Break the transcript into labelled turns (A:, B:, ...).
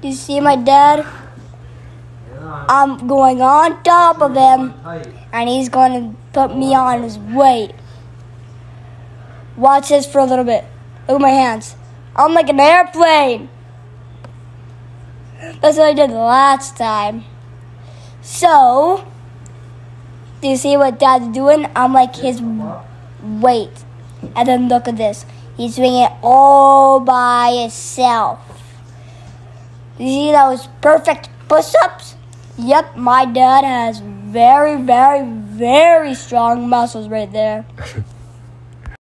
A: Do you see my dad? I'm going on top of him, and he's going to put me on his weight. Watch this for a little bit. Look at my hands. I'm like an airplane. That's what I did last time. So, do you see what Dad's doing? I'm like his weight. And then look at this. He's doing it all by himself. See those perfect push ups? Yep, my dad has very, very, very strong muscles right there.